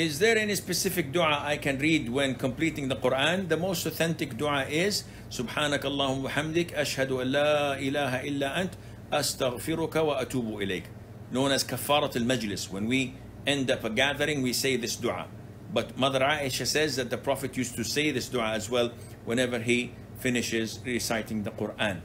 Is there any specific dua I can read when completing the Quran? The most authentic dua is Subhanak Allahumma hamdik ashhadu an la ilaha illa ant astaghfiruka wa atubu ilayk. Known as kafarat al-majlis. When we end up a gathering, we say this dua. But Mother Aisha says that the Prophet used to say this dua as well whenever he finishes reciting the Quran.